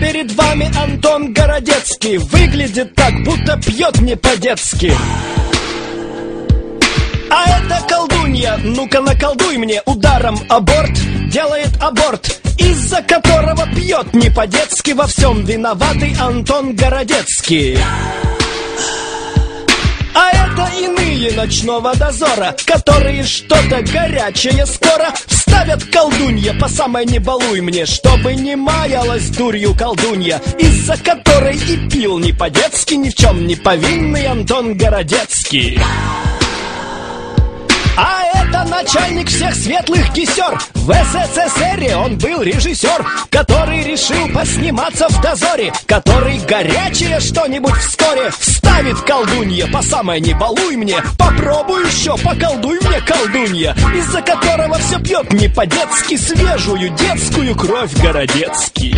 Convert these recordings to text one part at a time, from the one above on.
Перед вами Антон Городецкий. Выглядит так, будто пьет не по-детски. А это колдунья, ну-ка наколдуй мне ударом аборт Делает аборт, из-за которого пьет не по-детски. Во всем виноватый Антон Городецкий. А это иные ночного дозора Которые что-то горячее скоро Вставят колдунья по самой не балуй мне Чтобы не маялась дурью колдунья Из-за которой и пил не по-детски Ни в чем не повинный Антон Городецкий начальник всех светлых кисер. В СССР он был режиссер Который решил посниматься в дозоре Который горячее что-нибудь вскоре Вставит колдунья. По самой не балуй мне Попробуй еще, поколдуй мне колдунья Из-за которого все пьет не по-детски. Свежую детскую кровь городецкий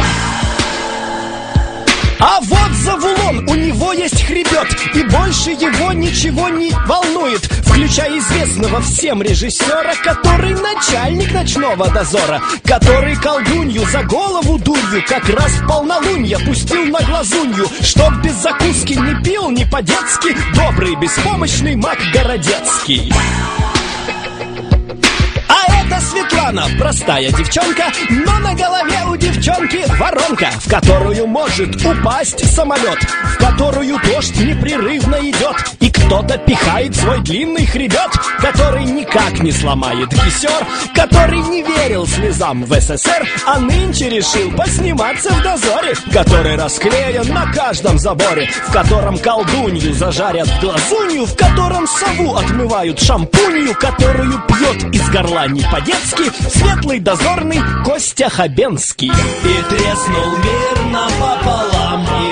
а вот Завулон, у него есть хребет И больше его ничего не волнует Включая известного всем режиссера Который начальник ночного дозора Который колдунью за голову дурью Как раз в полнолуние пустил на глазунью Чтоб без закуски не пил, не по-детски Добрый беспомощный маг Городецкий Светлана, простая девчонка Но на голове у девчонки воронка В которую может упасть самолет В которую дождь непрерывно идет И кто-то пихает свой длинный хребет Который никак не сломает кисер Который не верил слезам в СССР А нынче решил посниматься в дозоре Который расклеен на каждом заборе В котором колдунью зажарят глазунью В котором сову отмывают шампунью Которую пьет из горла не по по-детски Светлый дозорный Костя Хабенский. И треснул мир напополам и